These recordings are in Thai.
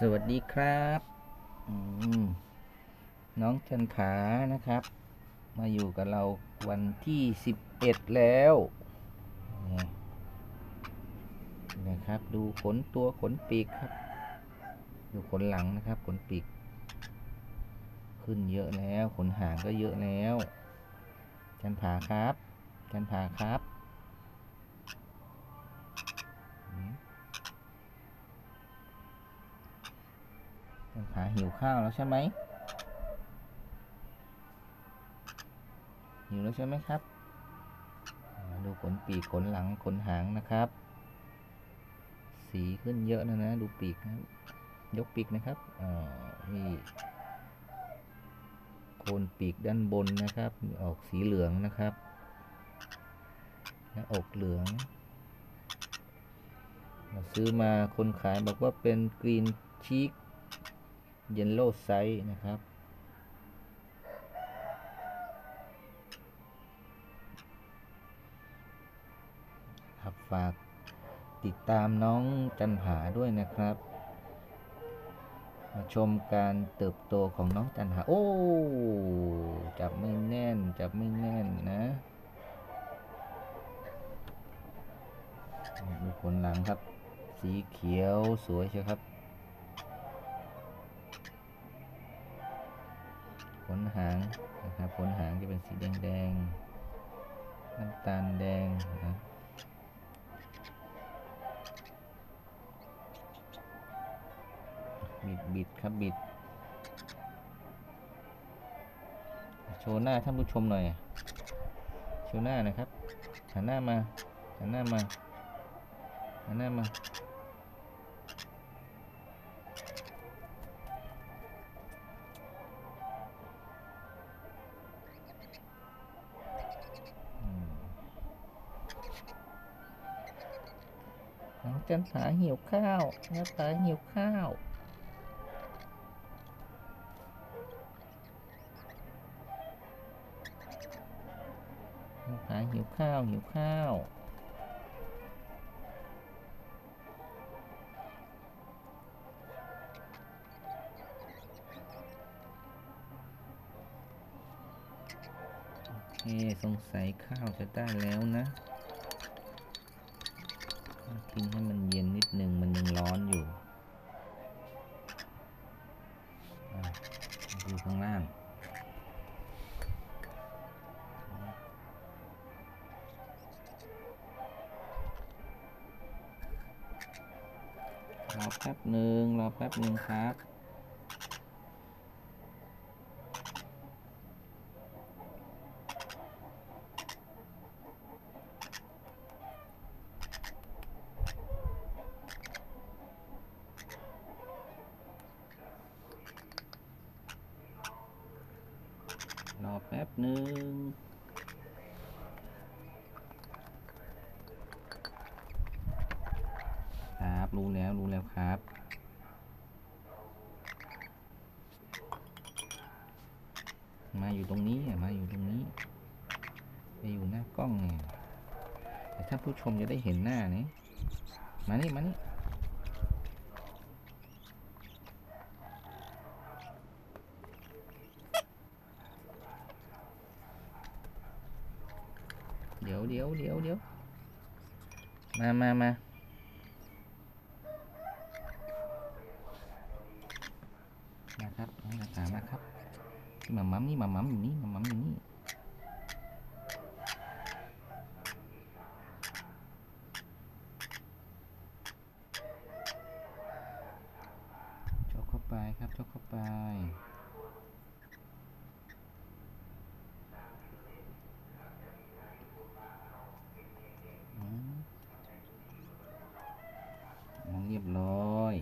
สวัสดีครับน้องจันผานะครับ มาอยู่กับเราวันที่สิบเอ็ดแล้วนี่นะครับ ดูขนตัวขนปีกครับ ดูขนหลังนะครับ ขนปีก ขึ้นเยอะแล้ว ขนหางก็เยอะแล้ว จันผาครับ จันผาครับ จันผาหิวข้าวแล้วใช่ไหมหิวแล้วใช่ไหมครับอ่าดูขนปีกขนหลังขนหางนะครับ สีขึ้นเยอะแล้วนะ ดูปีกนะยกปีกนะครับอ่านี่โคนปีกด้านบนนะครับ ออกสีเหลืองนะครับหน้าอกเหลืองซื้อมาคนขายบอกว่าเป็น green cheek yellow side นะครับ ครับฝากติดตามน้องจันผาด้วยนะครับ มาชมการเติบโตของน้องจันผาโอ้จับไม่แน่น จับไม่แน่นนะดูขนหลังครับ สีเขียวสวยใช่ครับ นหางนะครับขนหางจะเป็นสีแดงแดงๆน้ำตาลแดงนะบิดบิดครับบิด โชว์หน้าท่านผู้ชมหน่อย โชว์หน้านะครับหันหน้ามาหันหน้ามาหันหน้ามา จันผาหิวข้าวจันผาหิวข้าวจันผาหิวข้าว หิวข้าวโอเคสงสัยข้าวจะได้แล้วนะ กินให้มันเย็นนิดนึงมันยังร้อนอยู่ดูข้างล่างรอแป๊บหนึ่งรอแป๊บหนึ่งครับ รอแป๊บห นึ่งครับ รู้แล้ว รู้แล้วครับ มาอยู่ตรงนี้มาอยู่ตรงนี้ ไปอยู่หน้ากล้องเนี่ยแต่ท่าผู้ชมจะได้เห็นหน้านี่มานี่ มานี่ เดี๋ยวเดี๋ยวเดี๋ยวเดี๋ยวมามามามาครับน้องกระถามาครับที่หมามัมนี่หมามัมอยู่นี่หมามัมอยู่นี่ชกเข้าไปครับชกเข้าไป อืมมองเรีย บร้อย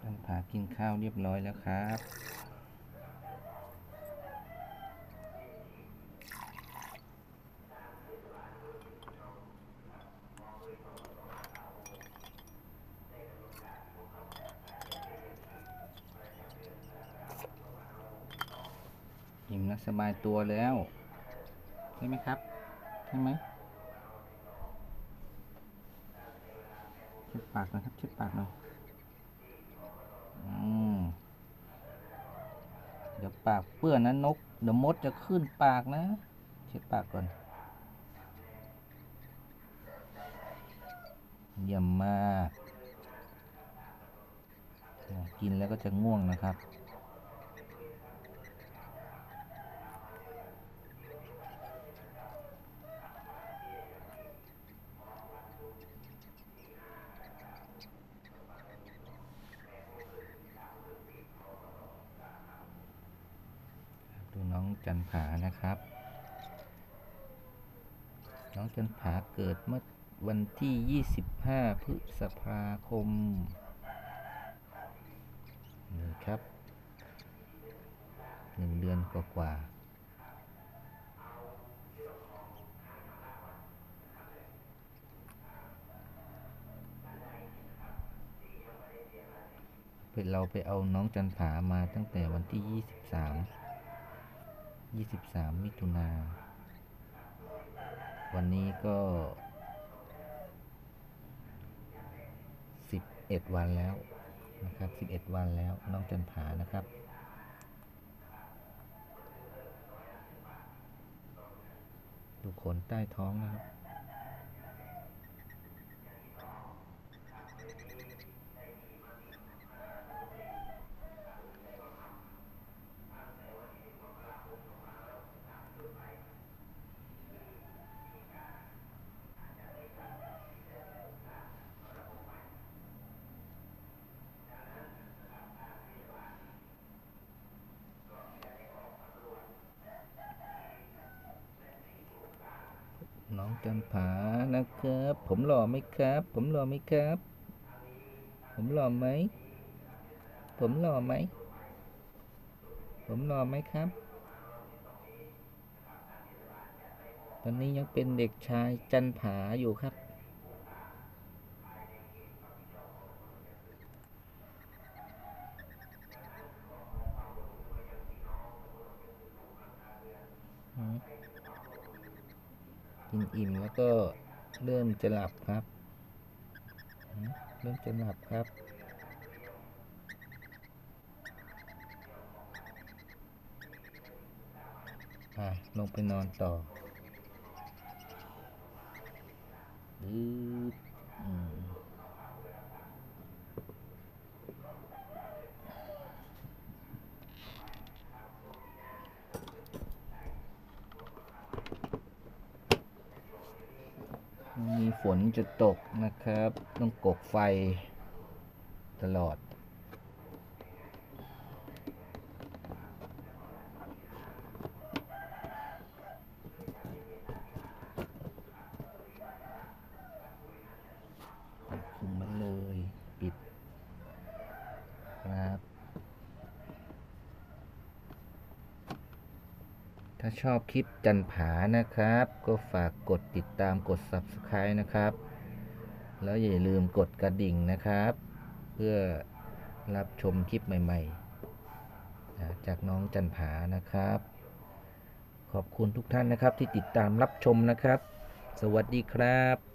ต้นผากินข้าวเรียบร้อยแล้วครับ สบายตัวแล้วช่ไหมครับ ใช่ไหมเช็ดปากนะครับเช็ดปากหน่อยเดี๋ยวปากเปื้อนนะนก เดี๋ยวมดจะขึ้นปากนะเช็ดปากก่อน เยี่ยมมากอ่ากินแล้วก็จะง่วงนะครับ ดูน้อง จันผานะครับ น้องจันผาเกิดเมื่อวันที่ 25 พฤษภาคม นี่ครับหนึ่งเดือนกว่าๆไปเราไปเอาน้องจันผามาตั้งแต่วันที่ 23 23 มิถุนา วันนี้ก็ 11 วันแล้วนะครับ 11 วันแล้วน้องจันผานะครับดูขนใต้ท้องนะครับ น้อง จันผานะครับ ผมหล่อไหมครับ ผมหล่อไหมครับ ผมหล่อไหม ผมหล่อไหม ผมหล่อไหมครับ ตอนนี้ยังเป็นเด็กชายจันผาอยู่ครับ อืม กินอิ่มแล้วก็เริ่มจะหลับครับ เริ่มจะหลับครับ อะลงไปนอนต่ออือมมี ฝนจะตกนะครับ ต้องกกไฟตลอด คุมมันเลย ปิด ครับ ถ้า ชอบคลิปจันผานะครับ ก็ฝากกดติดตามกด Subscribe นะครับ แล้วอย่าลืมกดกระดิ่งนะครับ เพื่อรับชมคลิปใหม่ๆ จากน้องจันผานะครับ ขอบคุณทุกท่านนะครับที่ติดตามรับชมนะครับ สวัสดีครับ